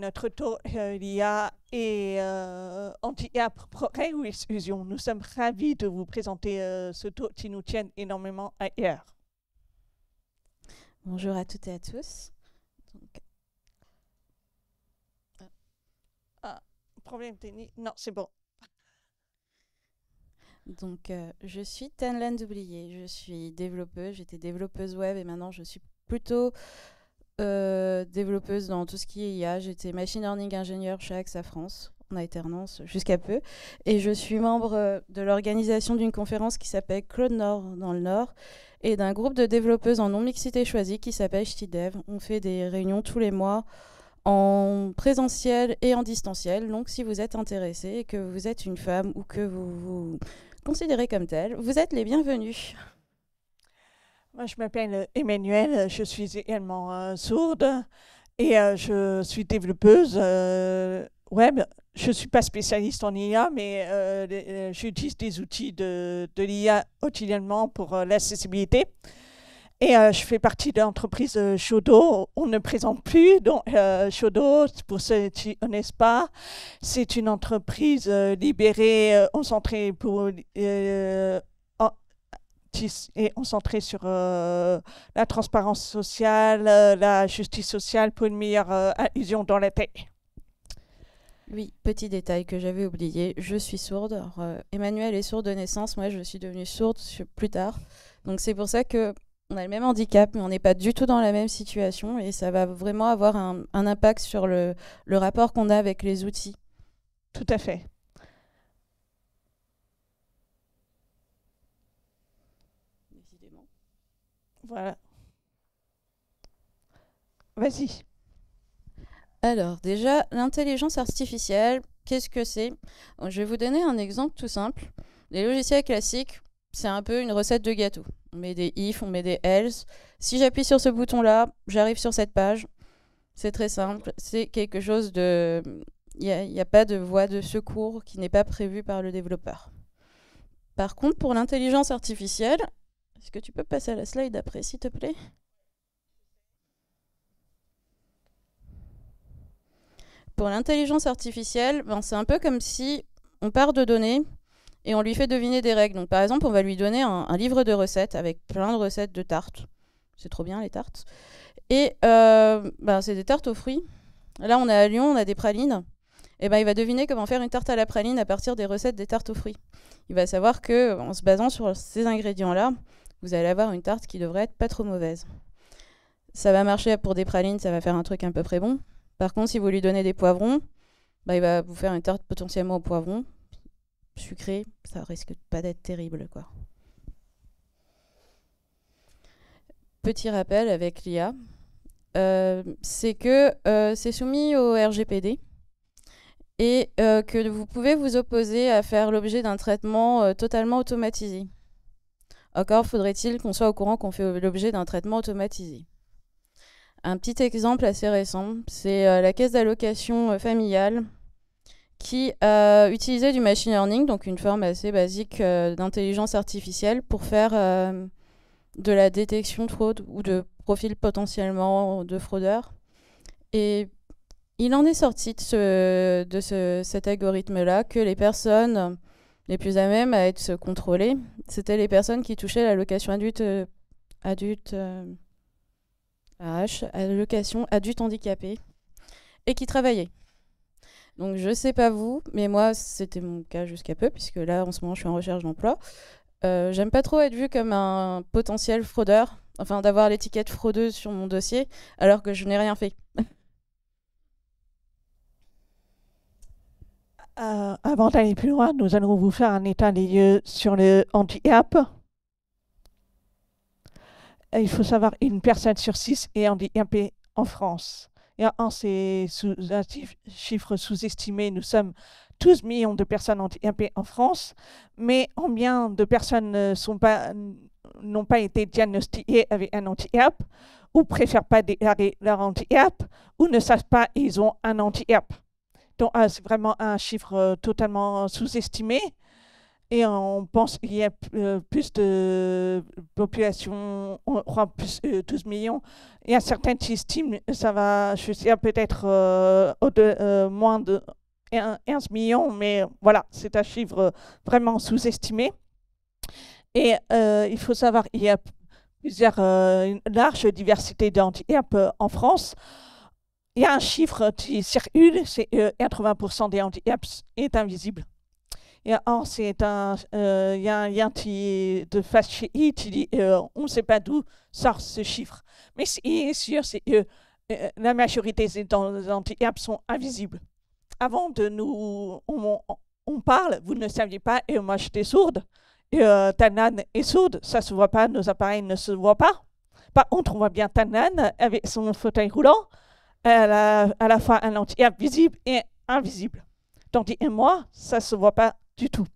notre taux euh, l'IA et euh, anti-IA progrès ou exclusion. Nous sommes ravis de vous présenter euh, ce taux qui nous tient énormément à cœur. Bonjour à toutes et à tous. Donc, Ah, problème technique Non, c'est bon. donc, euh, je suis Tanlan Doublier. Je suis développeuse. J'étais développeuse web et maintenant je suis plutôt euh, développeuse dans tout ce qui est IA. J'étais machine learning ingénieur chez AXA France en alternance jusqu'à peu. Et je suis membre euh, de l'organisation d'une conférence qui s'appelle Cloud Nord dans le Nord et d'un groupe de développeuses en non-mixité choisie qui s'appelle Dev. On fait des réunions tous les mois en présentiel et en distanciel. Donc, si vous êtes intéressé et que vous êtes une femme ou que vous vous considérez comme telle, vous êtes les bienvenus. Je m'appelle euh, Emmanuel, je suis également euh, sourde et euh, je suis développeuse euh, web. Je ne suis pas spécialiste en IA, mais euh, euh, j'utilise des outils de, de l'IA quotidiennement pour euh, l'accessibilité. Et euh, je fais partie de l'entreprise euh, Shodo. On ne présente plus. Donc, euh, Shodo, pour ceux qui ne connaissent pas, c'est une entreprise euh, libérée, euh, concentrée pour est concentré sur euh, la transparence sociale, euh, la justice sociale pour une meilleure euh, adhésion dans la tech. Oui, petit détail que j'avais oublié, je suis sourde. Alors, euh, Emmanuel est sourde de naissance, moi je suis devenue sourde plus tard. Donc c'est pour ça que on a le même handicap, mais on n'est pas du tout dans la même situation et ça va vraiment avoir un, un impact sur le, le rapport qu'on a avec les outils. Tout à fait. Voilà. Vas-y. Alors, déjà, l'intelligence artificielle, qu'est-ce que c'est? Je vais vous donner un exemple tout simple. Les logiciels classiques, c'est un peu une recette de gâteau. On met des if, on met des else. Si j'appuie sur ce bouton-là, j'arrive sur cette page. C'est très simple. C'est quelque chose de... Il n'y a, pas de voie de secours qui n'est pas prévue par le développeur. Par contre, pour l'intelligence artificielle, est-ce que tu peux passer à la slide après, s'il te plaît? Pour l'intelligence artificielle, ben, c'est un peu comme si on part de données et on lui fait deviner des règles. Donc, par exemple, on va lui donner un, livre de recettes avec plein de recettes de tartes. C'est trop bien les tartes. Et euh, ben, c'est des tartes aux fruits. Là, on est à Lyon, on a des pralines. Et ben, il va deviner comment faire une tarte à la praline à partir des recettes des tartes aux fruits. Il va savoir que, en se basant sur ces ingrédients-là, vous allez avoir une tarte qui devrait être pas trop mauvaise. Ça va marcher pour des pralines, ça va faire un truc à peu près bon. Par contre, si vous lui donnez des poivrons, bah, il va vous faire une tarte potentiellement au poivron. Sucrée, ça risque pas d'être terrible. quoi. Petit rappel avec l'IA, euh, c'est que euh, c'est soumis au RGPD et euh, que vous pouvez vous opposer à faire l'objet d'un traitement totalement automatisé. Encore faudrait-il qu'on soit au courant qu'on fait l'objet d'un traitement automatisé. Un petit exemple assez récent, c'est euh, la caisse d'allocation euh, familiale qui a utilisé du machine learning, donc une forme assez basique euh, d'intelligence artificielle, pour faire euh, de la détection de fraude ou de profils potentiellement de fraudeurs. Et il en est sorti de, ce- de ce- cet algorithme-là que les personnes les plus à même à être contrôlées, c'était les personnes qui touchaient l'allocation adulte, euh, adulte euh, AH, allocation adulte handicapé, et qui travaillaient. Donc je sais pas vous, mais moi c'était mon cas jusqu'à peu, puisque là en ce moment je suis en recherche d'emploi. Euh, J'aime pas trop être vue comme un potentiel fraudeur, enfin d'avoir l'étiquette fraudeuse sur mon dossier, alors que je n'ai rien fait. Euh, avant d'aller plus loin, nous allons vous faire un état des lieux sur le handicap. Euh, Il faut savoir une personne sur six est handicapée en France. Et en ces sous un chif- chiffre sous-estimé, nous sommes 12 millions de personnes handicapées en France, mais combien de personnes ne sont pas- n'ont pas été diagnostiquées avec un handicap, ou préfèrent pas déclarer leur handicap, ou ne savent pas qu'ils ont un handicap? Donc, ah, c'est vraiment un chiffre euh, totalement sous-estimé. et on pense qu'il y a plus de population, on croit plus de 12 millions. Il y a certains qui estiment ça va chuter peut-être euh, moins de 15 millions, mais voilà, c'est un chiffre vraiment sous-estimé. Et il faut savoir qu'il y a plusieurs, une large diversité d'handicap en France. Il y a un chiffre qui circule, c'est 80% des handicaps est invisible. Et or, c'est un, euh, il y a un lien de qui dit euh, on ne sait pas d'où sort ce chiffre. Mais ce sûr, c'est que euh, la majorité des handicaps sont invisibles. Avant de nous, on, on, parle, vous ne saviez pas, et moi j'étais sourde. Et Tanan est sourde, ça ne se voit pas, nos appareils ne se voient pas. Par contre, on voit bien Tanan avec son fauteuil roulant. Elle a à la fois un handicap visible et invisible. Tandis que moi, ça ne se voit pas du tout.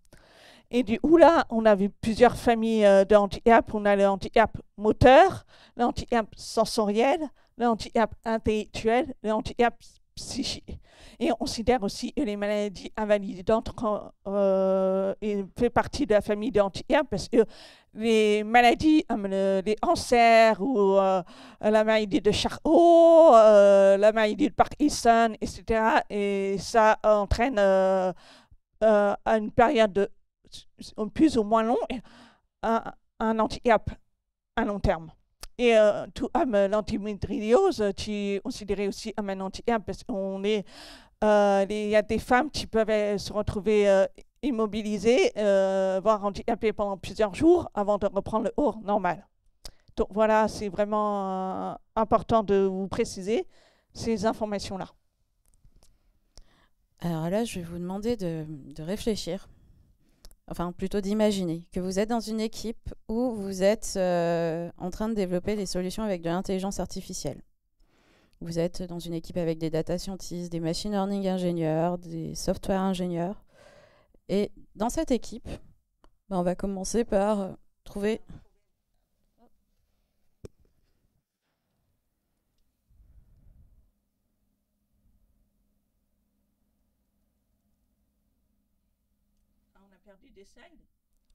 Et du coup, là, on avait plusieurs familles euh, de handicap. On a le handicap moteur, le handicap sensoriel, le handicap intellectuel, le handicap psychique. Et on considère aussi les maladies invalidantes euh, fait partie de la famille des handicap parce que les maladies les cancers ou euh, la maladie de Charcot, euh, la maladie de Parkinson, etc., et ça entraîne euh, à une période de plus ou moins longue, un, un handicap à long terme. Et euh, tout comme l'endométriose, qui est considéré aussi comme un handicap parce qu'on est, euh, il y a des femmes qui peuvent se retrouver immobilisées, voire handicapées pendant plusieurs jours avant de reprendre le haut normal. Donc voilà, c'est vraiment important de vous préciser ces informations-là. Alors là, je vais vous demander de, réfléchir, enfin plutôt d'imaginer que vous êtes dans une équipe où vous êtes euh, en train de développer des solutions avec de l'intelligence artificielle. Vous êtes dans une équipe avec des data scientists, des machine learning ingénieurs, des software ingénieurs. Et dans cette équipe, ben, on va commencer par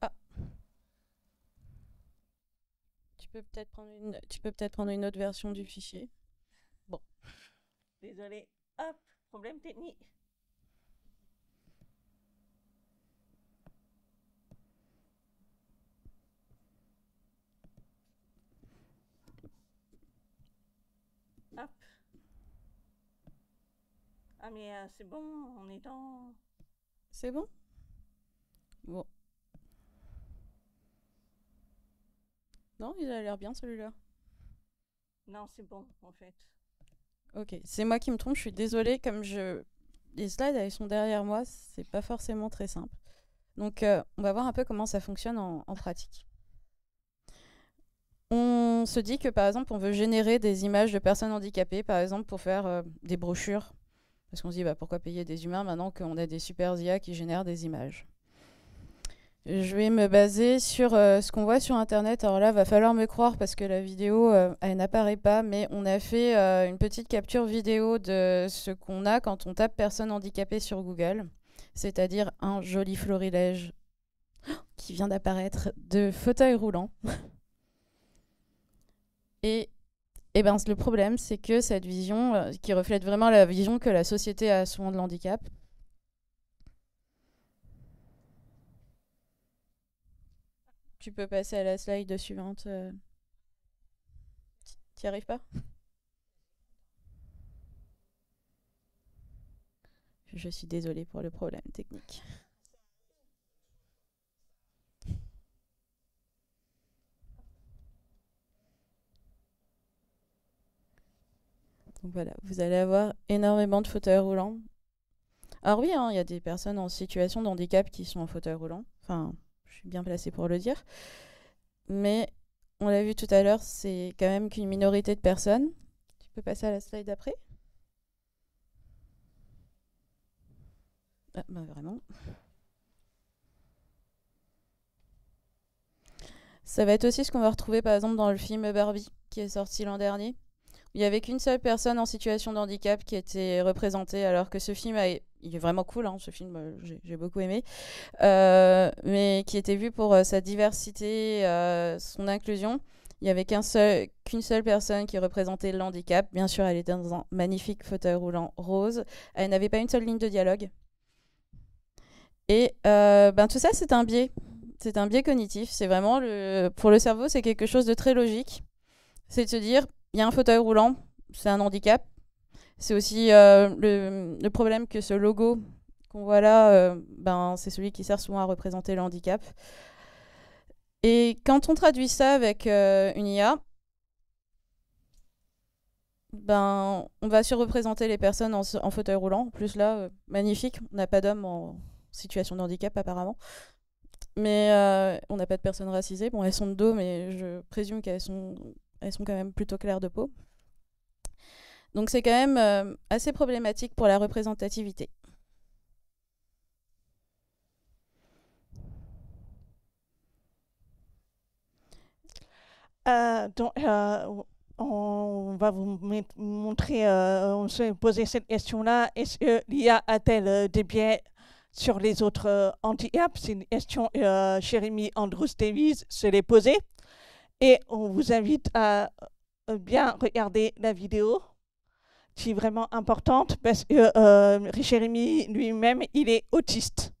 Ah. Tu peux peut-être prendre une, tu peux peut-être prendre une autre version du fichier. Bon. Désolé. Hop, problème technique. Hop. Ah mais euh, c'est bon, on est dans... C'est bon? Bon. Non, il a l'air bien celui-là. Non, c'est bon en fait. Ok, c'est moi qui me trompe, je suis désolée. Comme je. Les slides, elles sont derrière moi, c'est pas forcément très simple. Donc, euh, on va voir un peu comment ça fonctionne en, pratique. On se dit que par exemple, on veut générer des images de personnes handicapées, par exemple, pour faire euh, des brochures. Parce qu'on se dit, bah, pourquoi payer des humains maintenant qu'on a des super IA qui génèrent des images? Je vais me baser sur euh, ce qu'on voit sur Internet. Alors là, va falloir me croire parce que la vidéo, euh, elle n'apparaît pas, mais on a fait euh, une petite capture vidéo de ce qu'on a quand on tape personne handicapée sur Google, c'est-à-dire un joli florilège qui vient d'apparaître de fauteuil roulant. Et, et ben, le problème, c'est que cette vision, qui reflète vraiment la vision que la société a souvent de l'handicap, Tu peux passer à la slide suivante. Euh. Tu n'y arrives pas? Je suis désolée pour le problème technique. Donc voilà, vous allez avoir énormément de fauteuils roulants. Alors oui, hein, il y a des personnes en situation de handicap qui sont en fauteuil roulant. Enfin, je suis bien placée pour le dire. Mais on l'a vu tout à l'heure, c'est quand même qu'une minorité de personnes. Tu peux passer à la slide d'après? Ah, bah vraiment. Ça va être aussi ce qu'on va retrouver par exemple dans le film Barbie qui est sorti l'an dernier. Il n'y avait qu'une seule personne en situation de handicap qui était représentée, alors que ce film, il est vraiment cool, hein, ce film, euh, j'ai beaucoup aimé, euh, mais qui était vu pour euh, sa diversité, son inclusion. Il n'y avait qu'une seul, seule personne qui représentait le handicap. Bien sûr, elle était dans un magnifique fauteuil roulant rose. Elle n'avait pas une seule ligne de dialogue. Et ben, tout ça, c'est un biais. C'est un biais cognitif. C'est vraiment, pour le cerveau, c'est quelque chose de très logique. C'est de se dire, il y a un fauteuil roulant, c'est un handicap. C'est aussi euh, le, problème que ce logo qu'on voit là, euh, ben, c'est celui qui sert souvent à représenter le handicap. Et quand on traduit ça avec euh, une IA, ben, on va surreprésenter les personnes en, en fauteuil roulant. En plus, là, magnifique, on n'a pas d'hommes en situation de handicap apparemment. Mais on n'a pas de personnes racisées. Bon, elles sont de dos, mais je présume qu'elles sont elles sont quand même plutôt claires de peau. Donc c'est quand même euh, assez problématique pour la représentativité. Euh, donc, euh, on va vous montrer, on s'est posé cette question-là. Est-ce que l'IA a-t-elle des biais sur les autres anti-apps? C'est une question que Jérémy Andrews Davies se l'est posée. Et on vous invite à euh, bien regarder la vidéo qui est vraiment importante parce que euh, lui-même, il est autiste.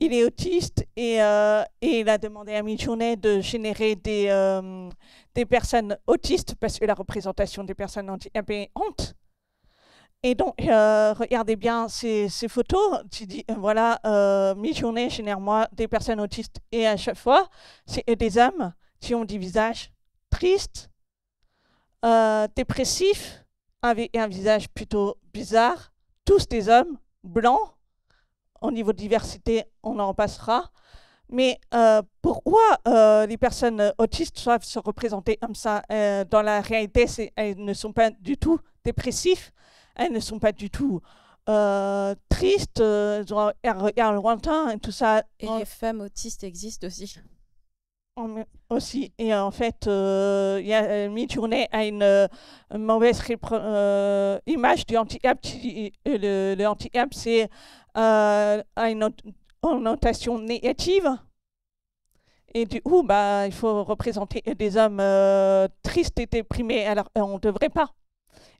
Il est autiste et, euh, il a demandé à Midjourney de générer des, euh, des personnes autistes parce que la représentation des personnes handicapées est honte. Et donc, regardez bien ces, photos. Tu dis, voilà, euh, génère-moi des personnes autistes. Et à chaque fois, c'est des hommes qui ont des visages tristes, euh, dépressifs, avec un visage plutôt bizarre, tous des hommes blancs. Au niveau de diversité, on en passera. Mais euh, pourquoi euh, les personnes autistes doivent se représenter comme ça? Dans la réalité, elles ne sont pas du tout dépressifs, elles ne sont pas du tout tristes, elles ont un regard lointain et tout ça. Et les femmes autistes existent aussi aussi. Et en fait, euh, y a, euh, Midjourney a une, euh, mauvaise euh, image du handicap. Le, handicap, c'est euh, une, notation négative. Et du coup, bah, il faut représenter des hommes tristes et déprimés. Alors, on ne devrait pas.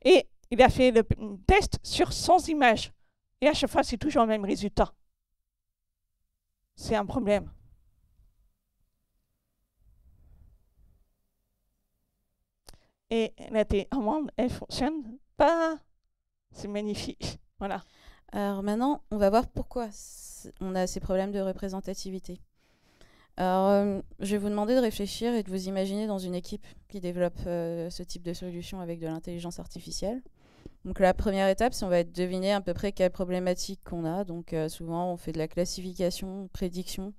Et il a fait le test sur 100 images. Et à chaque fois, c'est toujours le même résultat. C'est un problème. Et la télécommande, elle fonctionne pas. C'est magnifique. Voilà. Alors maintenant, on va voir pourquoi on a ces problèmes de représentativité. Alors, euh, je vais vous demander de réfléchir et de vous imaginer dans une équipe qui développe euh, ce type de solution avec de l'intelligence artificielle. Donc la première étape, c'est on va deviner à peu près quelle problématique qu'on a. Donc euh, souvent, on fait de la classification, prédiction.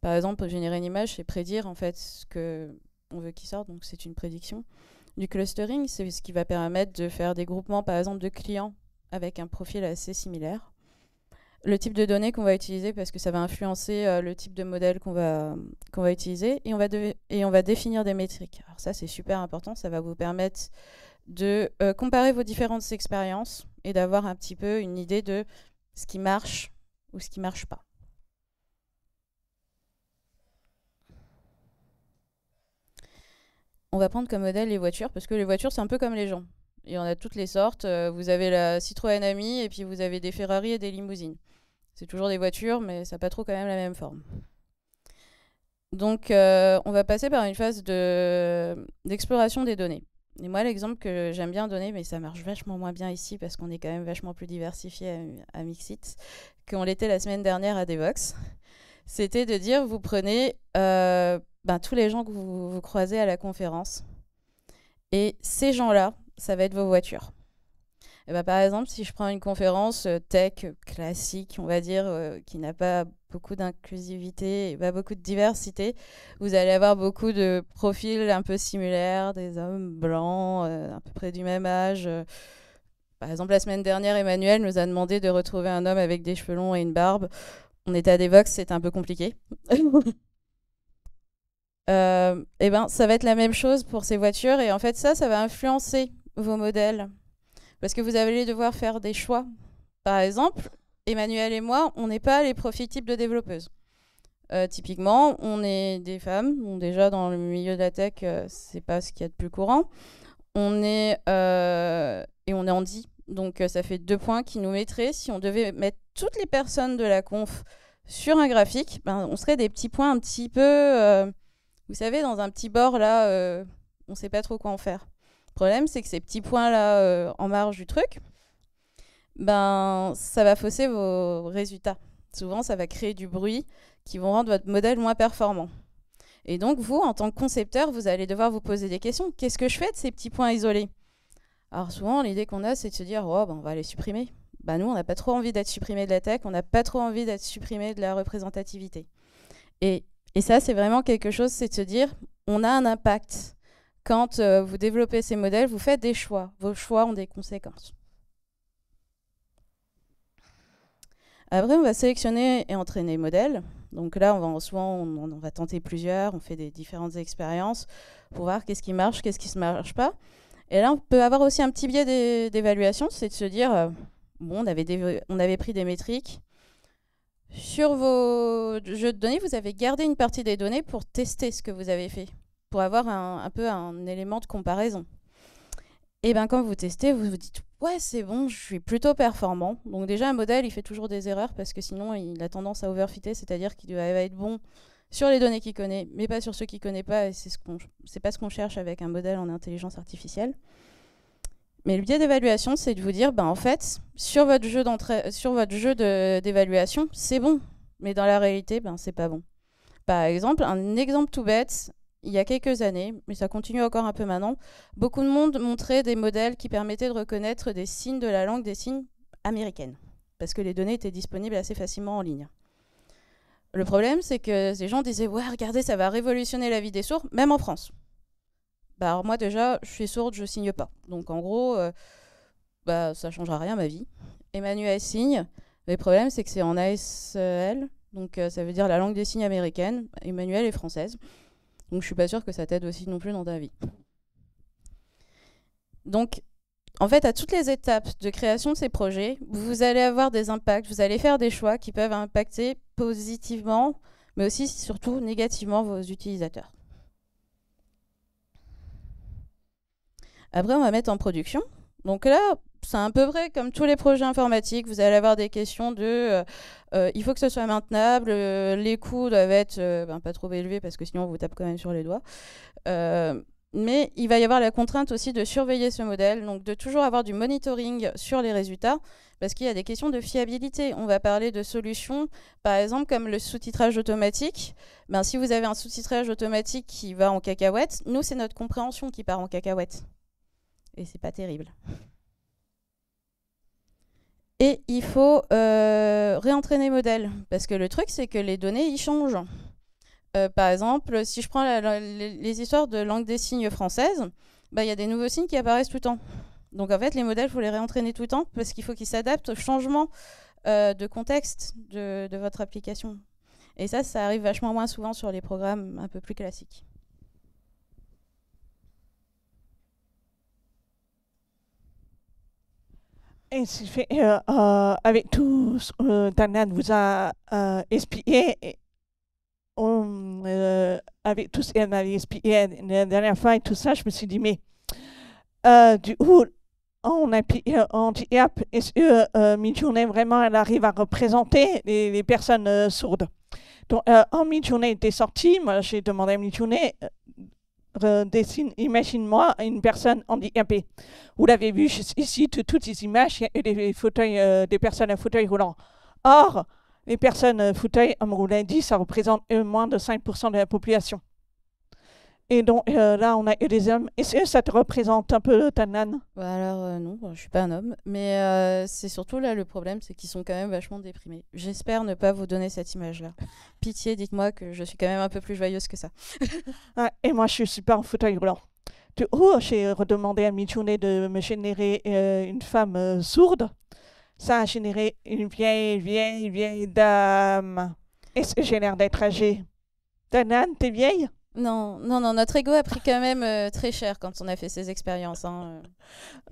Par exemple, générer une image, c'est prédire en fait ce que on veut qu'il sorte, donc c'est une prédiction. Du clustering, c'est ce qui va permettre de faire des groupements, par exemple, de clients avec un profil assez similaire. Le type de données qu'on va utiliser, parce que ça va influencer euh, le type de modèle qu'on va, utiliser, et on va, et on va définir des métriques. Alors ça, c'est super important, ça va vous permettre de euh, comparer vos différentes expériences et d'avoir un petit peu une idée de ce qui marche ou ce qui ne marche pas. On va prendre comme modèle les voitures, parce que les voitures, c'est un peu comme les gens. Il y en a toutes les sortes. Euh, vous avez la Citroën Ami, et puis vous avez des Ferrari et des limousines. C'est toujours des voitures, mais ça n'a pas trop quand même la même forme. Donc, euh, on va passer par une phase d'exploration des données. Et moi, l'exemple que j'aime bien donner, mais ça marche vachement moins bien ici parce qu'on est quand même vachement plus diversifié à, Mixit qu'on l'était la semaine dernière à Devox, c'était de dire vous prenez euh, ben, tous les gens que vous, vous, croisez à la conférence. Et ces gens-là, ça va être vos voitures. Et ben, par exemple, si je prends une conférence euh, tech classique, on va dire, euh, qui n'a pas beaucoup d'inclusivité pas beaucoup de diversité, vous allez avoir beaucoup de profils un peu similaires, des hommes blancs, euh, à peu près du même âge. Par exemple, la semaine dernière, Emmanuel nous a demandé de retrouver un homme avec des cheveux longs et une barbe. On était à Devox, c'était un peu compliqué. euh, eh ben, ça va être la même chose pour ces voitures. Et en fait, ça, ça va influencer vos modèles. Parce que vous allez devoir faire des choix. Par exemple, Emmanuel et moi, on n'est pas les profils types de développeuses. Euh, typiquement, on est des femmes. Déjà, dans le milieu de la tech, euh, c'est pas ce qu'il y a de plus courant. On est, et on est handi. Donc, ça fait deux points qui nous mettraient, si on devait mettre toutes les personnes de la conf sur un graphique, ben, on serait des petits points un petit peu vous savez, dans un petit bord, là, euh, on ne sait pas trop quoi en faire. Le problème, c'est que ces petits points-là, euh, en marge du truc, ben, ça va fausser vos résultats. Souvent, ça va créer du bruit qui vont rendre votre modèle moins performant. Et donc, vous, en tant que concepteur, vous allez devoir vous poser des questions. Qu'est-ce que je fais de ces petits points isolés? Alors, souvent, l'idée qu'on a, c'est de se dire, oh, ben, on va les supprimer. Ben, nous, on n'a pas trop envie d'être supprimé de la tech, on n'a pas trop envie d'être supprimé de la représentativité. Et et ça, c'est vraiment quelque chose, c'est de se dire, on a un impact. Quand euh, vous développez ces modèles, vous faites des choix. Vos choix ont des conséquences. Après, on va sélectionner et entraîner les modèles. Donc là, on va, souvent, on, va tenter plusieurs, on fait des différentes expériences pour voir qu'est-ce qui marche, qu'est-ce qui ne marche pas. Et là, on peut avoir aussi un petit biais d'évaluation, c'est de se dire, euh, bon, on avait, on avait pris des métriques, sur vos jeux de données, vous avez gardé une partie des données pour tester ce que vous avez fait, pour avoir un, peu un élément de comparaison. Et bien quand vous testez, vous vous dites ouais c'est bon, je suis plutôt performant. Donc déjà un modèle il fait toujours des erreurs parce que sinon il a tendance à overfitter, c'est-à-dire qu'il va être bon sur les données qu'il connaît, mais pas sur ceux qu'il connaît pas. Et c'est ce qu'on, c'est pas ce qu'on cherche avec un modèle en intelligence artificielle. Mais le biais d'évaluation, c'est de vous dire, ben, en fait, sur votre jeu, sur votre jeu d'évaluation, c'est bon. Mais dans la réalité, ben, c'est pas bon. Par exemple, un exemple tout bête, il y a quelques années, mais ça continue encore un peu maintenant, beaucoup de monde montrait des modèles qui permettaient de reconnaître des signes de la langue des signes américaines, parce que les données étaient disponibles assez facilement en ligne. Le problème, c'est que ces gens disaient, ouais, regardez, ça va révolutionner la vie des sourds, même en France. Bah, alors moi déjà, je suis sourde, je signe pas. Donc en gros, euh, bah, ça changera rien ma vie. Emmanuel signe. Le problème, c'est que c'est en ASL, donc euh, ça veut dire la langue des signes américaine. Emmanuel est française. Donc je suis pas sûre que ça t'aide aussi non plus dans ta vie. Donc en fait, à toutes les étapes de création de ces projets, vous allez avoir des impacts, vous allez faire des choix qui peuvent impacter positivement, mais aussi surtout négativement vos utilisateurs. Après, on va mettre en production. Donc là, c'est un peu vrai comme tous les projets informatiques. Vous allez avoir des questions de euh, euh, il faut que ce soit maintenable, euh, les coûts doivent être ben, pas trop élevés parce que sinon on vous tape quand même sur les doigts. mais il va y avoir la contrainte aussi de surveiller ce modèle, donc de toujours avoir du monitoring sur les résultats parce qu'il y a des questions de fiabilité. On va parler de solutions, par exemple comme le sous-titrage automatique. Ben, si vous avez un sous-titrage automatique qui va en cacahuète, nous c'est notre compréhension qui part en cacahuète et c'est pas terrible. Et il faut euh, réentraîner modèle, parce que le truc, c'est que les données, ils changent. Euh, par exemple, si je prends les histoires de langue des signes française, bah, il y a des nouveaux signes qui apparaissent tout le temps. Donc en fait, les modèles, il faut les réentraîner tout le temps, parce qu'il faut qu'ils s'adaptent au changement euh, de contexte de votre application. Et ça, ça arrive vachement moins souvent sur les programmes un peu plus classiques. Ainsi fait, euh, euh, avec tout ce que Danan vous a euh, expliqué, avec tout ce qu'elle m'avait expliqué la dernière fois et tout ça, je me suis dit, mais du coup, on a dit, est-ce que Midjourney vraiment elle arrive à représenter les, personnes sourdes? Donc, en Midjourney était sorti, moi j'ai demandé à Midjourney dessine, imagine-moi une personne handicapée. Vous l'avez vu ici, toutes ces images, il y a des, fauteuils, euh, des personnes à fauteuil roulant. Or, les personnes à fauteuil, l'avez dit, ça représente moins de 5% de la population. Et donc euh, là, on a eu des hommes. Est-ce que ça te représente un peu ta bah Alors euh, non, je suis pas un homme. Mais euh, c'est surtout là le problème, c'est qu'ils sont quand même vachement déprimés. J'espère ne pas vous donner cette image-là. Pitié, dites-moi que je suis quand même un peu plus joyeuse que ça. et moi, je suis pas en fauteuil roulant. Du coup, j'ai redemandé à Midjourney de me générer une femme sourde. Ça a généré une vieille, vieille, vieille dame. Est-ce que j'ai l'air d'être âgée? Tanan, t'es vieille? Non, non, non, notre ego a pris quand même euh, très cher quand on a fait ces expériences. Hein.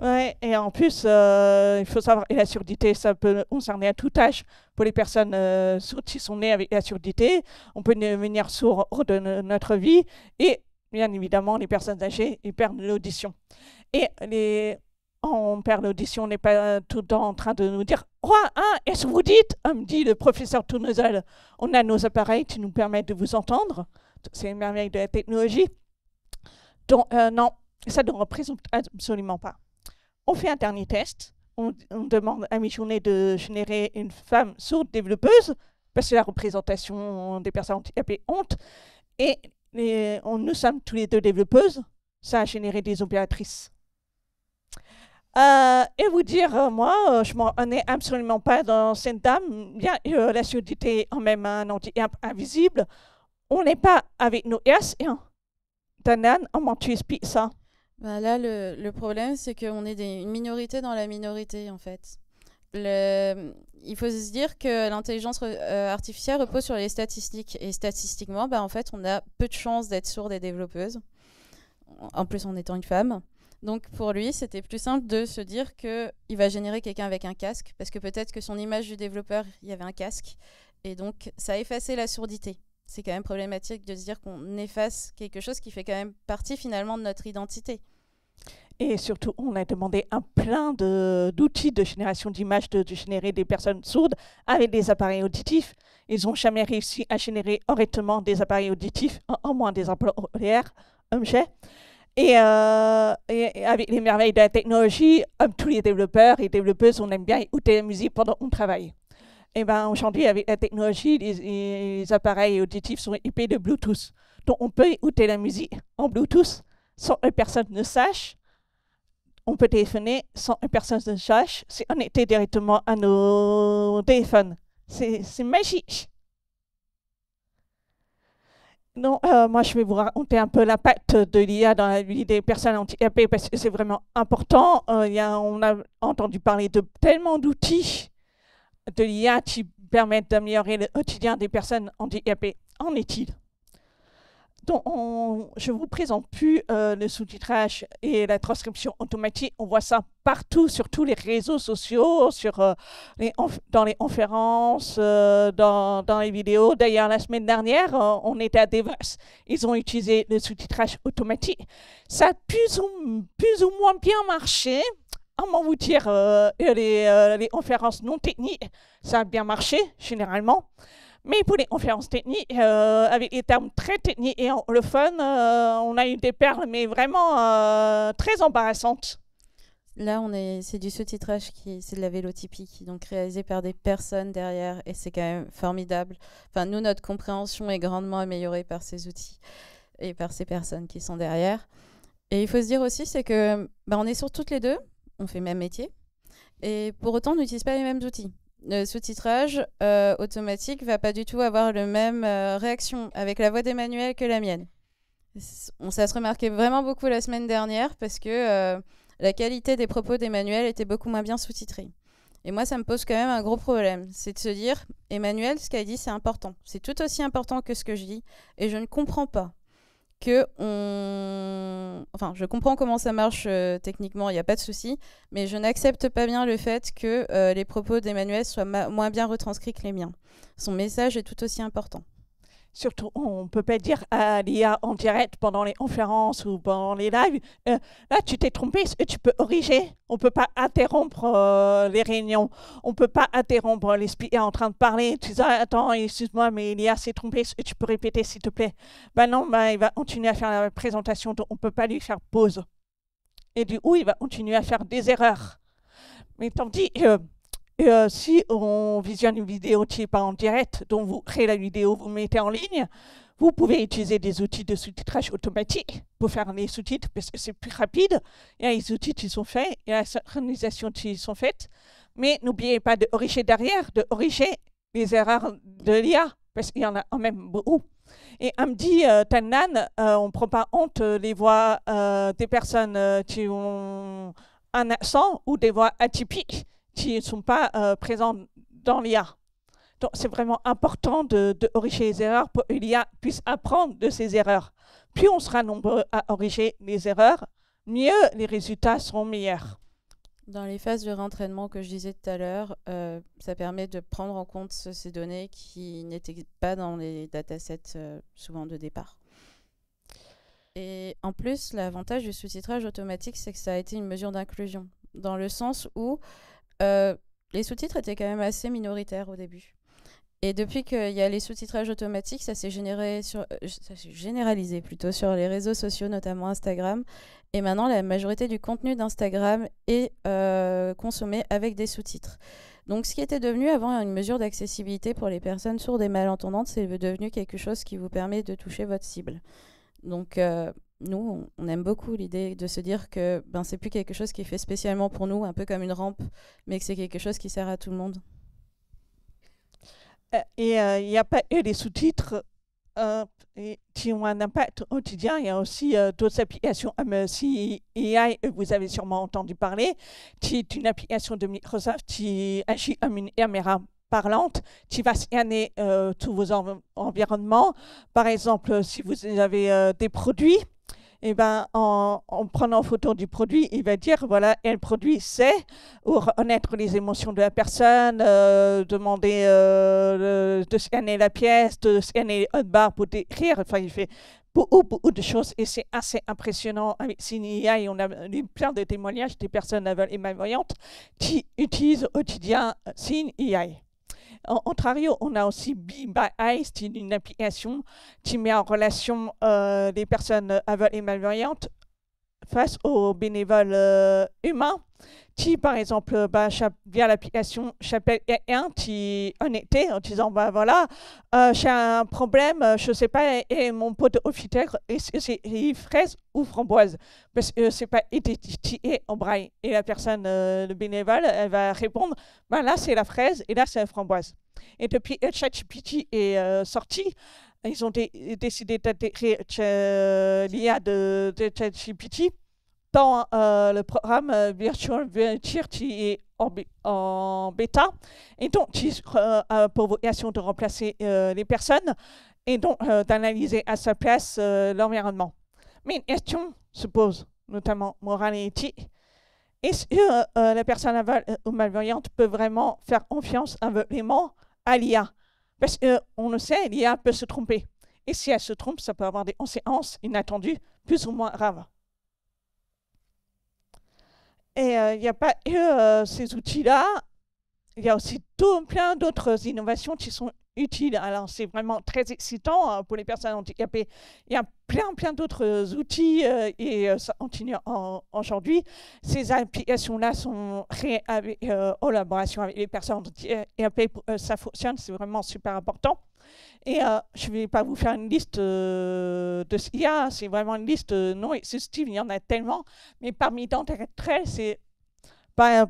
Ouais, et en plus, euh, il faut savoir, la surdité, ça peut concerner à tout âge. Pour les personnes euh, sourdes qui sont nées avec la surdité, on peut devenir sourd de notre vie. Et bien évidemment, les personnes âgées, ils perdent l'audition. Et les, on perd l'audition, on n'est pas tout le temps en train de nous dire Roi, hein, est-ce que vous dites? Me dit le professeur Tournesol, on a nos appareils qui nous permettent de vous entendre c'est une merveille de la technologie. Euh, non, ça ne représente absolument pas. On fait un dernier test. On, demande à mi-journée de générer une femme sourde développeuse, parce que la représentation des personnes handicapées honte. Et nous sommes tous les deux développeuses. Ça a généré des opératrices. Euh, et vous dire, euh, moi, je m'en ai absolument pas dans cette dame. Bien, la surdité en même un handicap invisible on n'est pas avec nos S. Danan, expliques ça bah Là, le, problème, c'est qu'on est une minorité dans la minorité, en fait. Il faut se dire que l'intelligence euh, artificielle repose sur les statistiques. Et statistiquement, bah, en fait, on a peu de chances d'être sourde et développeuse. En plus, en étant une femme. Donc pour lui, c'était plus simple de se dire qu'il va générer quelqu'un avec un casque, parce que peut-être que son image du développeur, il y avait un casque, et donc ça a effacé la sourdité c'est quand même problématique de se dire qu'on efface quelque chose qui fait quand même partie finalement de notre identité. Et surtout, on a demandé un plein d'outils de, génération d'images, de, générer des personnes sourdes avec des appareils auditifs. Ils n'ont jamais réussi à générer correctement des appareils auditifs, en, moins des appelaires, objets. Et, euh, et, avec les merveilles de la technologie, tous les développeurs et développeuses, on aime bien écouter la musique pendant qu'on travaille. Eh ben, aujourd'hui, avec la technologie, les, appareils auditifs sont équipés de Bluetooth. Donc, on peut écouter la musique en Bluetooth sans que personne ne sache. On peut téléphoner sans que personne ne sache. C'est connecté directement à nos téléphones. C'est magique. Donc, euh, moi, je vais vous raconter un peu l'impact de l'IA dans la vie des personnes handicapées parce que c'est vraiment important. Euh, on a entendu parler de tellement d'outils de l'IA qui permettent d'améliorer le quotidien des personnes handicapées. En est-il? Donc, je vous présente plus euh, le sous-titrage et la transcription automatique. On voit ça partout, sur tous les réseaux sociaux, euh, dans les conférences, euh, dans, les vidéos. D'ailleurs, la semaine dernière, on était à Devos. Ils ont utilisé le sous-titrage automatique. Ça a plus ou, plus ou moins bien marché comment vous dire, euh, les, euh, les, conférences non techniques, ça a bien marché généralement. Mais pour les conférences techniques, euh, avec des termes très techniques et anglophones, on a eu des perles, mais vraiment très embarrassantes. Là, on est, c'est du sous-titrage qui, c'est de la vélotypie, donc réalisé par des personnes derrière, et c'est quand même formidable. Enfin, nous, notre compréhension est grandement améliorée par ces outils et par ces personnes qui sont derrière. Et il faut se dire aussi, c'est que, bah, on est sur toutes les deux, on fait le même métier. Et pour autant, on n'utilise pas les mêmes outils. Le sous-titrage euh, automatique va pas du tout avoir le même euh, réaction avec la voix d'Emmanuel que la mienne. On s'est remarqué vraiment beaucoup la semaine dernière parce que euh, la qualité des propos d'Emmanuel était beaucoup moins bien sous-titrée. Et moi, ça me pose quand même un gros problème. C'est de se dire, Emmanuel, ce qu'elle dit, c'est important. C'est tout aussi important que ce que je dis. Et je ne comprends pas que on... Enfin, je comprends comment ça marche euh, techniquement, il n'y a pas de souci, mais je n'accepte pas bien le fait que euh, les propos d'Emmanuel soient moins bien retranscrits que les miens. Son message est tout aussi important. Surtout, on ne peut pas dire à l'IA en direct pendant les conférences ou pendant les lives, euh, là tu t'es trompé, tu peux corriger. On ne peut pas interrompre euh, les réunions. On ne peut pas interrompre les speakers en train de parler. Tu dis, ah, attends, excuse-moi, mais l'IA s'est trompé, et tu peux répéter s'il te plaît. Ben non, ben, il va continuer à faire la présentation, donc on ne peut pas lui faire pause. Et du coup, il va continuer à faire des erreurs. Mais tandis que et euh, si on visionne une vidéo qui n'est pas en direct, dont vous créez la vidéo, vous mettez en ligne, vous pouvez utiliser des outils de sous-titrage automatique pour faire les sous-titres parce que c'est plus rapide. Il y a les outils qui sont faits, il y a la synchronisation qui sont faites. Mais n'oubliez pas de corriger derrière, de corriger les erreurs de l'IA parce qu'il y en a quand même beaucoup. Et dit, euh, Tannan, euh, on ne prend pas honte les voix des personnes qui ont un accent ou des voix atypiques qui ne sont pas euh, présents dans l'IA. Donc c'est vraiment important de, corriger les erreurs pour que l'IA puisse apprendre de ces erreurs. plus on sera nombreux à corriger les erreurs, mieux les résultats seront meilleurs. Dans les phases de rentraînement que je disais tout à l'heure, euh, ça permet de prendre en compte ces données qui n'étaient pas dans les datasets euh, souvent de départ. Et en plus, l'avantage du sous-titrage automatique, c'est que ça a été une mesure d'inclusion, dans le sens où euh, les sous-titres étaient quand même assez minoritaires au début. Et depuis qu'il y a les sous-titrages automatiques, ça s'est généralisé plutôt sur les réseaux sociaux, notamment Instagram. Et maintenant, la majorité du contenu d'Instagram est euh, consommé avec des sous-titres. Donc, ce qui était devenu avant une mesure d'accessibilité pour les personnes sourdes et malentendantes, c'est devenu quelque chose qui vous permet de toucher votre cible. Donc, euh, nous, on aime beaucoup l'idée de se dire que ben, c'est plus quelque chose qui est fait spécialement pour nous, un peu comme une rampe, mais que c'est quelque chose qui sert à tout le monde. Euh, et il n'y a pas eu les sous-titres euh, qui ont un impact quotidien. Il y a aussi euh, d'autres applications MSI AI, vous avez sûrement entendu parler, qui est une application de Microsoft qui agit comme une caméra parlante qui va scanner euh, tous vos environnements. Par exemple, si vous avez des produits, eh ben, en, prenant photo du produit, il va dire voilà quel produit c'est, ou reconnaître les émotions de la personne, euh, demander euh, de scanner la pièce, de scanner les barre pour décrire. Enfin, il fait beaucoup, beaucoup de choses et c'est assez impressionnant avec CineAI. On a plein de témoignages des personnes aveugles et malvoyantes qui utilisent au quotidien CineAI. En Ontario, on a aussi Be by Eyes, qui est une application qui met en relation euh, les personnes aveugles et malvoyantes face aux bénévoles euh, humains qui, par exemple, bah, via l'application j'appelle quelqu'un qui honnêteté en disant bah voilà, euh, j'ai un problème, je ne sais pas, et mon pot de est-ce que c'est fraise ou framboise Parce que c'est pas identifié en braille. Et la personne, le bénévole, elle va répondre bah, là c'est la fraise et là c'est la framboise. Et depuis ChatGPT est euh, sorti, ils ont décidé d'intégrer l'IA de, ChatGPT dans euh, le programme euh, Virtual Venture qui est en, bêta et donc qui a pour vocation de remplacer les personnes et donc d'analyser à sa place l'environnement. Mais une question se pose, notamment morale et éthique. Est-ce que la personne aveugle ou malveillante peut vraiment faire confiance aveuglément à l'IA. Parce qu'on le sait, l'IA peut se tromper. Et si elle se trompe, ça peut avoir des conséquences inattendues, plus ou moins graves. Et euh, il n'y a pas que euh, ces outils-là, il y a aussi tout plein d'autres innovations qui sont utile. Alors, c'est vraiment très excitant hein, pour les personnes handicapées. Il y a plein, plein d'autres outils euh, et euh, ça continue aujourd'hui. Ces applications-là sont créées euh, en collaboration avec les personnes handicapées. ça fonctionne, c'est vraiment super important. Et je ne vais pas vous faire une liste de ce qu'il y a, c'est vraiment une liste non exhaustive, il y en a tellement. Mais parmi tant traits, c'est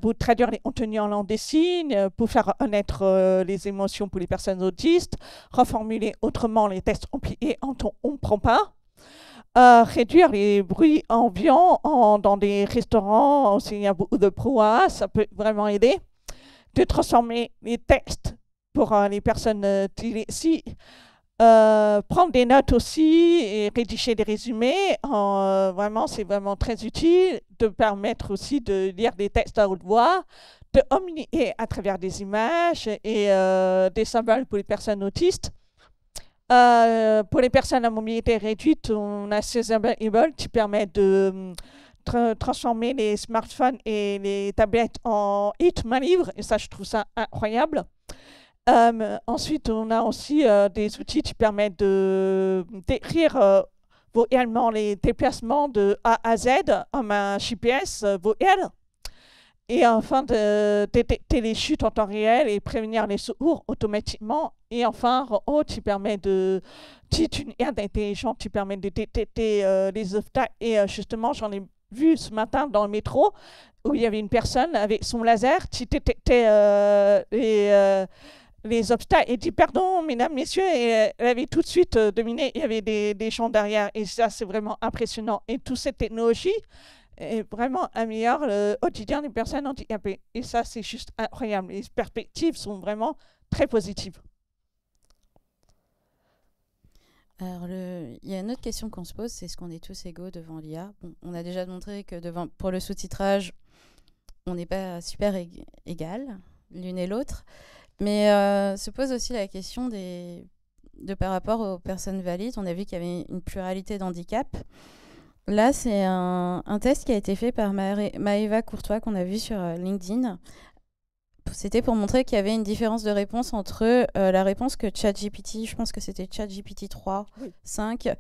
pour traduire les contenus en langue des signes, euh, pour faire connaître euh, les émotions pour les personnes autistes, reformuler autrement les tests compliqués en ton on ne prend pas, euh, réduire les bruits ambiants dans des restaurants, aussi il y a beaucoup de brouhaha, ça peut vraiment aider, de transformer les textes pour les personnes si euh, prendre des notes aussi et rédiger des résumés, euh, vraiment, c'est vraiment très utile de permettre aussi de lire des textes à haute voix, de communiquer à travers des images et euh, des symboles pour les personnes autistes. pour les personnes à mobilité réduite, on a Able qui permet de transformer les smartphones et les tablettes en hit main livre, et ça, je trouve ça incroyable. Euh, ensuite, on a aussi euh, des outils qui permettent de décrire euh, les déplacements de A à Z en un GPS VOL. Et enfin, de détecter les chutes en temps réel et prévenir les secours automatiquement. Et enfin, RO qui permet de. C'est une aire intelligente qui permet de détecter les obstacles. Et justement, j'en ai vu ce matin dans le métro où il y avait une personne avec son laser qui détectait les les obstacles et dit pardon, mesdames, messieurs, et euh, elle avait tout de suite euh, dominé, il y avait des, des gens derrière, et ça c'est vraiment impressionnant. Et toute cette technologie est vraiment améliore le quotidien des personnes handicapées. Et ça c'est juste incroyable. Les perspectives sont vraiment très positives. Alors, il y a une autre question qu'on se pose, c'est est-ce qu'on est tous égaux devant l'IA On a déjà montré que devant, pour le sous-titrage, on n'est pas super égal l'une et l'autre. Mais euh, se pose aussi la question des, de par rapport aux personnes valides. On a vu qu'il y avait une pluralité d'handicaps. Là, c'est un, test qui a été fait par Maëva Courtois qu'on a vu sur euh, LinkedIn. C'était pour montrer qu'il y avait une différence de réponse entre euh, la réponse que ChatGPT, je pense que c'était ChatGPT 3, 5,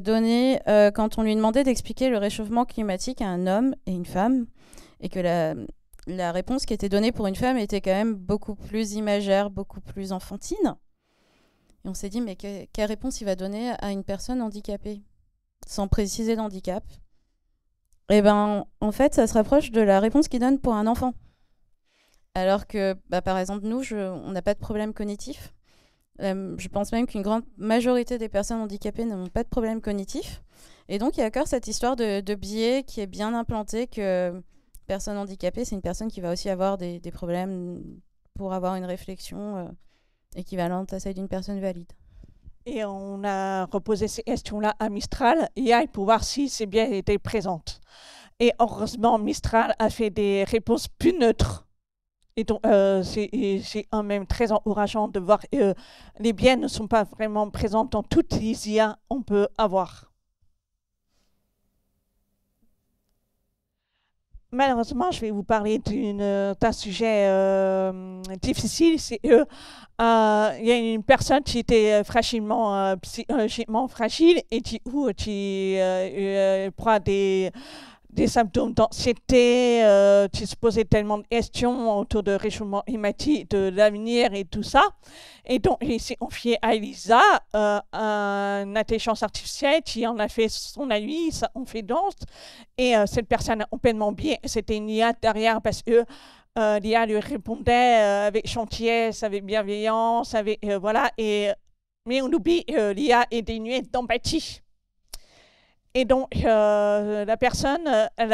donnait quand on lui demandait d'expliquer le réchauffement climatique à un homme et une femme, et que la, la réponse qui était donnée pour une femme était quand même beaucoup plus imagère, beaucoup plus enfantine. Et on s'est dit, mais quelle réponse il va donner à une personne handicapée Sans préciser l'handicap? Eh bien, en fait, ça se rapproche de la réponse qu'il donne pour un enfant. Alors que, bah, par exemple, nous, on n'a pas de problème cognitif. Euh, je pense même qu'une grande majorité des personnes handicapées n'ont pas de problème cognitif. Et donc, il y a encore cette histoire de, de biais qui est bien implantée que personne handicapée, c'est une personne qui va aussi avoir des, problèmes pour avoir une réflexion euh, équivalente à celle d'une personne valide. Et on a reposé ces questions-là à Mistral hier pour voir si c'est bien été présente. Et heureusement, Mistral a fait des réponses plus neutres. Et donc, euh, c'est même très encourageant de voir que euh, les biens ne sont pas vraiment présents dans toutes les IA qu'on peut avoir. Malheureusement, je vais vous parler d'un sujet euh, difficile. C'est euh, il y a une personne qui était fragilement, euh, psychologiquement fragile et qui, ou, qui prend des des symptômes d'anxiété, euh, tu se posais tellement de questions autour de réchauffement climatique, de l'avenir et tout ça. Et donc, il s'est confié à Elisa, euh, une intelligence artificielle qui en a fait son avis, sa confidence. Et euh, cette personne a complètement bien, c'était une IA derrière parce que euh, l'IA lui répondait avec gentillesse, avec bienveillance, avec, voilà. Mais on oublie, l'IA est dénuée d'empathie. Et donc, euh, la personne, elle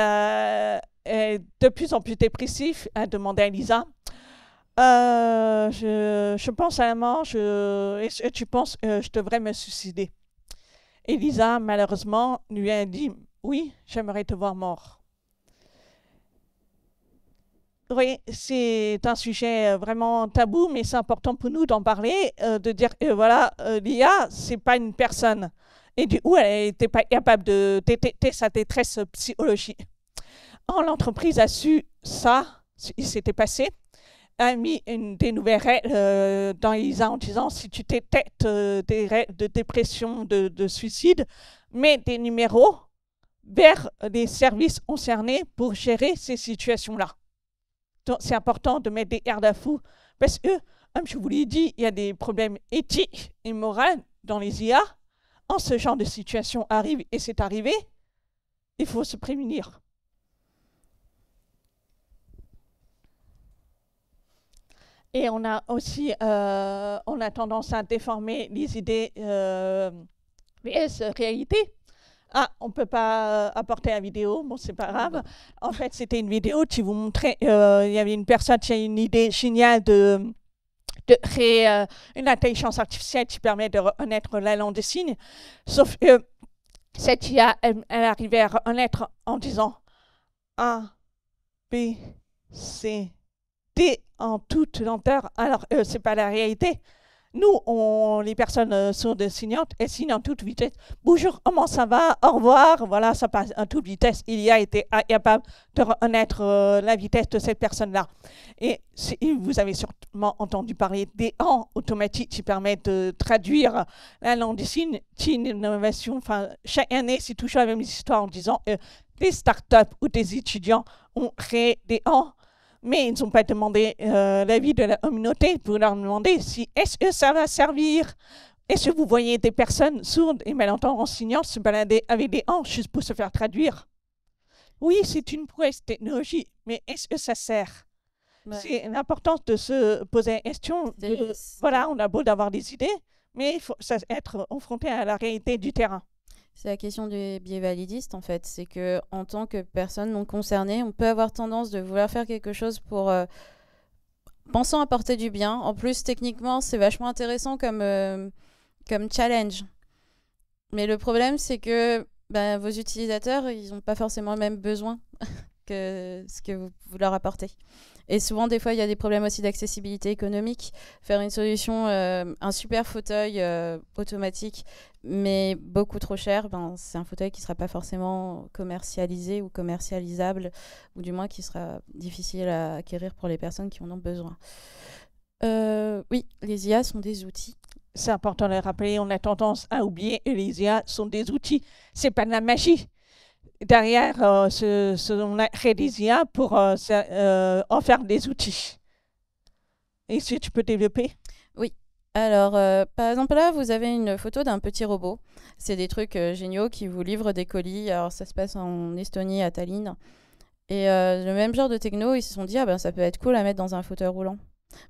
est de plus en plus dépressive, a demandé à Lisa, euh, je, pense à la mort, je, que tu penses que je devrais me suicider? Et Lisa, malheureusement, lui a dit, oui, j'aimerais te voir mort. Oui, c'est un sujet vraiment tabou, mais c'est important pour nous d'en parler, euh, de dire que voilà, l'IA, c'est pas une personne. Et du coup, elle n'était pas capable de détecter sa détresse psychologique. L'entreprise a su ça, qui s'était passé, a mis une, des nouvelles règles euh, dans ISA en disant si tu détectes euh, des règles de dépression, de, suicide, mets des numéros vers les services concernés pour gérer ces situations-là. Donc, c'est important de mettre des gardes à parce que, comme je vous l'ai dit, il y a des problèmes éthiques et moraux dans les IA quand ce genre de situation arrive, et c'est arrivé, il faut se prémunir. Et on a aussi euh, on a tendance à déformer les idées euh, réalité. Ah, on ne peut pas apporter la vidéo, bon, c'est pas grave. En fait, c'était une vidéo qui vous montrait, euh, il y avait une personne qui a une idée géniale de de créer euh, une intelligence artificielle qui permet de reconnaître la langue des signes. Sauf que cette IA, elle, arrivait à reconnaître en disant A, B, C, D en toute lenteur, alors ce n'est pas la réalité. Nous, les personnes euh, sourdes signantes, elles signent en toute vitesse. Bonjour, comment ça va? Au revoir. Voilà, ça passe en toute vitesse. Il y a été capable de reconnaître euh, la vitesse de cette personne-là. Et vous avez sûrement entendu parler des ans automatiques qui permettent de traduire la langue des signes. Une innovation. Enfin, chaque année, c'est toujours la même histoire en disant que des startups ou des étudiants ont créé des ans mais ils n'ont pas demandé euh, l'avis de la communauté pour leur demander si est-ce que ça va servir? Est-ce que vous voyez des personnes sourdes et malentendantes enseignantes se balader avec des hanches juste pour se faire traduire? Oui, c'est une prouesse technologique, mais est-ce que ça sert? C'est l'importance de se poser la question. voilà, on a beau d'avoir des idées, mais il faut être confronté à la réalité du terrain. C'est la question du biais validiste en fait. C'est que en tant que personne non concernée, on peut avoir tendance de vouloir faire quelque chose pour euh, pensant apporter du bien. En plus, techniquement, c'est vachement intéressant comme, euh, comme challenge. Mais le problème, c'est que ben, vos utilisateurs, ils n'ont pas forcément le même besoin que ce que vous, leur apportez. Et souvent, des fois, il y a des problèmes aussi d'accessibilité économique. Faire une solution, euh, un super fauteuil euh, automatique, mais beaucoup trop cher, ben, c'est un fauteuil qui ne sera pas forcément commercialisé ou commercialisable, ou du moins qui sera difficile à acquérir pour les personnes qui en ont besoin. Euh, oui, les IA sont des outils. C'est important de le rappeler, on a tendance à oublier que les IA sont des outils. C'est pas de la magie derrière, euh, ce, on a créé des IA pour euh, euh, en faire des outils. Et si tu peux développer? Oui. Alors, par exemple, là, vous avez une photo d'un petit robot. C'est des trucs géniaux qui vous livrent des colis. Alors, ça se passe en Estonie, à Tallinn. Et le même genre de techno, ils se sont dit, ah ben, ça peut être cool à mettre dans un fauteuil roulant.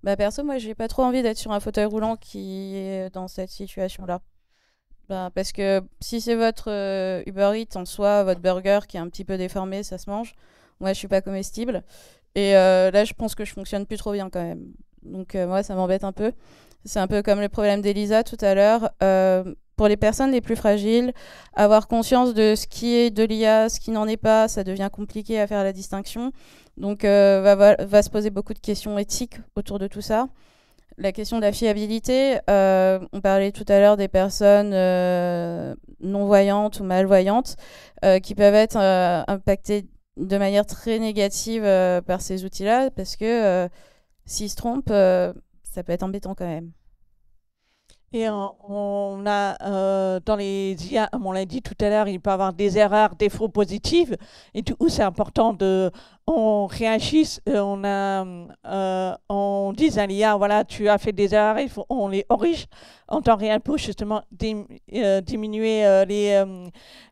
Bah, perso, moi, j'ai pas trop envie d'être sur un fauteuil roulant qui est dans cette situation-là. Ben, parce que si c'est votre euh, Uber Eats en soi, votre burger qui est un petit peu déformé, ça se mange. Moi, je suis pas comestible. Et euh, là, je pense que je fonctionne plus trop bien quand même. Donc, euh, moi, ça m'embête un peu. C'est un peu comme le problème d'Elisa tout à l'heure. pour les personnes les plus fragiles, avoir conscience de ce qui est de l'IA, ce qui n'en est pas, ça devient compliqué à faire la distinction. Donc, va se poser beaucoup de questions éthiques autour de tout ça la question de la fiabilité, euh, on parlait tout à l'heure des personnes euh, non-voyantes ou malvoyantes euh, qui peuvent être impactées de manière très négative par ces outils-là parce que s'ils se trompent, ça peut être embêtant quand même. Et on, a euh, dans les IA, on l'a dit tout à l'heure, il peut y avoir des erreurs, des faux positives. Et du coup, c'est important de. On réagisse, euh, on, a, euh, on dit à l'IA, voilà, tu as fait des erreurs, on les corrige en temps réel pour justement diminuer les,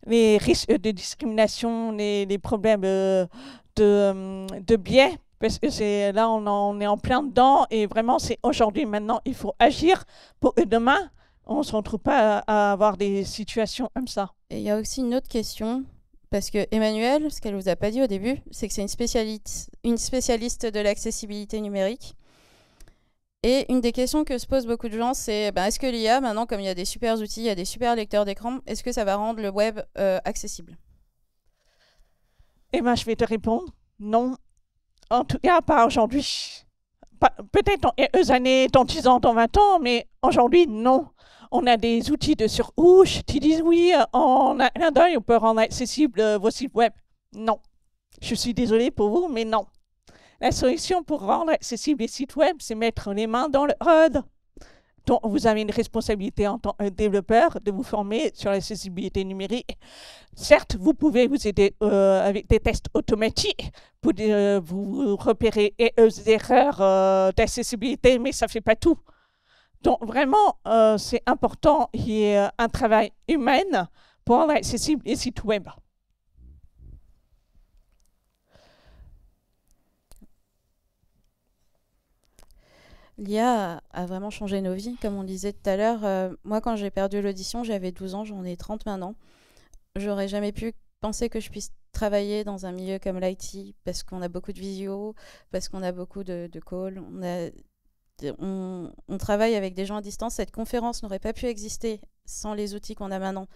les risques de discrimination, les, les problèmes de, de biais parce que c'est là, on, est en plein dedans et vraiment, c'est aujourd'hui, maintenant, il faut agir pour que demain, on ne se retrouve pas à, avoir des situations comme ça. Et il y a aussi une autre question, parce que Emmanuel, ce qu'elle vous a pas dit au début, c'est que c'est une spécialiste, une spécialiste de l'accessibilité numérique. Et une des questions que se posent beaucoup de gens, c'est ben, est-ce que l'IA, maintenant, comme il y a des super outils, il y a des super lecteurs d'écran, est-ce que ça va rendre le web euh, accessible? Eh bien, je vais te répondre non, en tout cas, pas aujourd'hui. Peut-être dans quelques années, dans 10 ans, dans 20 ans, mais aujourd'hui, non. On a des outils de surcouche qui disent oui, en un d'œil, on peut rendre accessible euh, vos sites web. Non. Je suis désolée pour vous, mais non. La solution pour rendre accessible les sites web, c'est mettre les mains dans le code. Vous avez une responsabilité en tant que développeur de vous former sur l'accessibilité numérique. Certes, vous pouvez vous aider euh, avec des tests automatiques pour euh, vous repérer erreurs euh, d'accessibilité, mais ça ne fait pas tout. Donc, vraiment, c'est important qu'il y ait un travail humain pour rendre accessible les sites web. L'IA a vraiment changé nos vies, comme on disait tout à l'heure. Euh, moi, quand j'ai perdu l'audition, j'avais 12 ans, j'en ai 30 maintenant. J'aurais jamais pu penser que je puisse travailler dans un milieu comme l'IT, parce qu'on a beaucoup de visio, parce qu'on a beaucoup de, calls. On, travaille avec des gens à distance. Cette conférence n'aurait pas pu exister sans les outils qu'on a maintenant.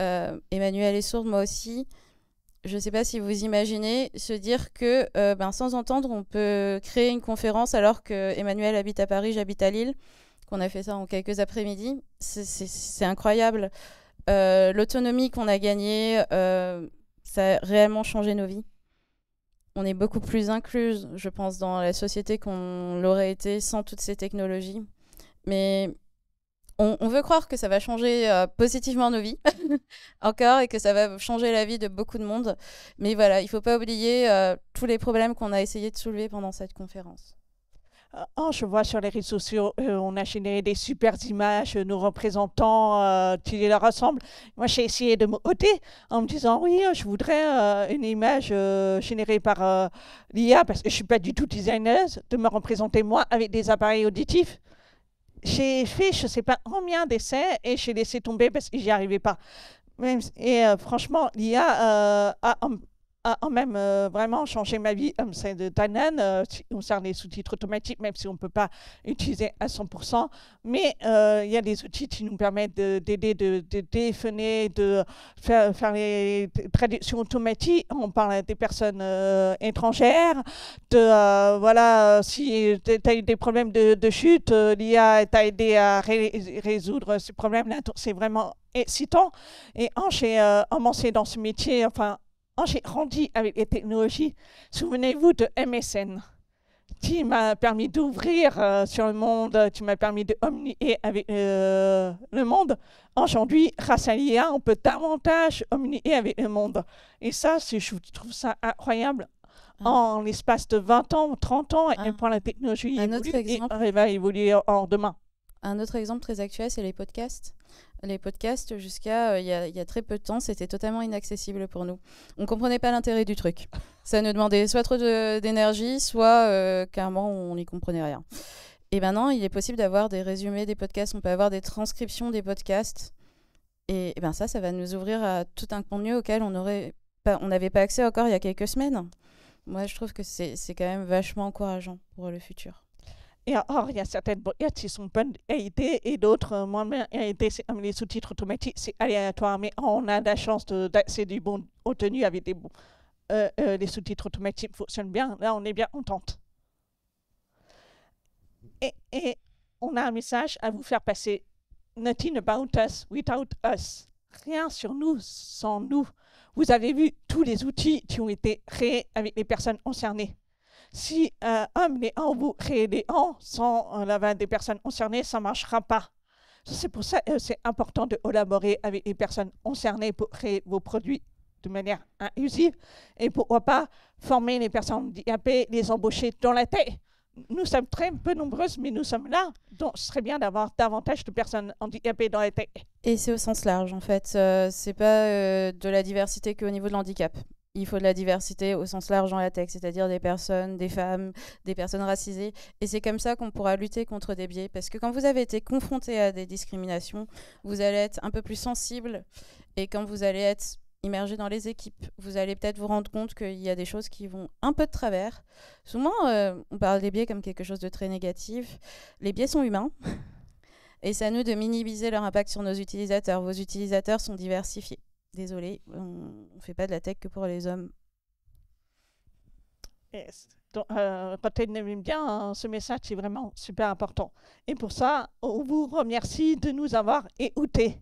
Euh, Emmanuel est sourde, moi aussi je ne sais pas si vous imaginez se dire que euh, ben, sans entendre, on peut créer une conférence alors que Emmanuel habite à Paris, j'habite à Lille, qu'on a fait ça en quelques après-midi. C'est incroyable. Euh, l'autonomie qu'on a gagnée, euh, ça a réellement changé nos vies. On est beaucoup plus incluse, je pense, dans la société qu'on l'aurait été sans toutes ces technologies. Mais on, veut croire que ça va changer euh, positivement nos vies, encore, et que ça va changer la vie de beaucoup de monde. Mais voilà, il ne faut pas oublier euh, tous les problèmes qu'on a essayé de soulever pendant cette conférence. Oh, je vois sur les réseaux sociaux, on a généré des super images, nos représentants qui leur ressemblent. Moi, j'ai essayé de me ôter en me disant oui, je voudrais une image générée par l'IA parce que je ne suis pas du tout designer, de me représenter moi avec des appareils auditifs j'ai fait je sais pas combien d'essais et j'ai laissé tomber parce que j'y arrivais pas. et euh, franchement, l'IA euh, a a quand même euh, vraiment changé ma vie comme c'est de Tannen, euh, les sous-titres automatiques, même si on ne peut pas utiliser à 100%. Mais euh, il y a des outils qui nous permettent de- d'aider, de, de de faire, faire les traductions automatiques. On parle des personnes euh, étrangères, de, euh, voilà, euh, si tu as eu des problèmes de, chute, euh, l'IA t'a aidé à ré- résoudre ces problèmes-là. C'est vraiment excitant. Et euh, commencé dans ce métier, enfin, quand j'ai grandi avec les technologies, souvenez-vous de MSN, qui m'a permis d'ouvrir euh, sur le monde, qui m'a permis de avec euh, le monde. Aujourd'hui, grâce à l'IA, on peut davantage communiquer avec le monde. Et ça, je trouve ça incroyable. Ah. En l'espace de 20 ans, 30 ans, quel Un- point la technologie un évolue autre et exemple. elle va évoluer en demain. Un autre exemple très actuel, c'est les podcasts. Les podcasts, jusqu'à euh, il y, a- très peu de temps, c'était totalement inaccessible pour nous. On ne comprenait pas l'intérêt du truc. Ça nous demandait soit trop d'énergie, soit euh, carrément on n'y comprenait rien. Et maintenant, il est possible d'avoir des résumés des podcasts, on peut avoir des transcriptions des podcasts. Et, et ben ça, ça va nous ouvrir à tout un contenu auquel on n'avait pas accès encore il y a quelques semaines. Moi, je trouve que c'est quand même vachement encourageant pour le futur. Or, il y a certaines boîtes qui sont bonnes qualité et d'autres euh, moins bien les sous-titres automatiques, c'est aléatoire, mais on a la chance de- d'accéder bon contenu avec des bons. euh, euh, les sous-titres automatiques fonctionnent bien. Là, on est bien contente. Et on a un message à vous faire passer. Nothing about us without us. Rien sur nous sans nous. Vous avez vu tous les outils qui ont été créés avec les personnes concernées. Si euh, un des ans vous créez des ans sans euh, l'aval des personnes concernées, ça ne marchera pas. C'est pour ça que c'est important de collaborer avec les personnes concernées pour créer vos produits de manière inclusive et pourquoi pas former les personnes handicapées, les embaucher dans la tête. Nous sommes très peu nombreuses, mais nous sommes là. Donc, ce serait bien d'avoir davantage de personnes handicapées dans la tête. Et c'est au sens large, en fait. Euh, c'est pas euh, de la diversité qu'au niveau de l'handicap. Il faut de la diversité au sens large dans la tech, c'est-à-dire des personnes, des femmes, des personnes racisées. Et c'est comme ça qu'on pourra lutter contre des biais. Parce que quand vous avez été confronté à des discriminations, vous allez être un peu plus sensible. Et quand vous allez être immergé dans les équipes, vous allez peut-être vous rendre compte qu'il y a des choses qui vont un peu de travers. Souvent, euh, on parle des biais comme quelque chose de très négatif. Les biais sont humains. Et c'est à nous de minimiser leur impact sur nos utilisateurs. Vos utilisateurs sont diversifiés. Désolé, on ne fait pas de la tech que pour les hommes. Yes. Donc, euh, retenez bien hein, ce message, c'est vraiment super important. Et pour ça, on vous remercie de nous avoir écoutés.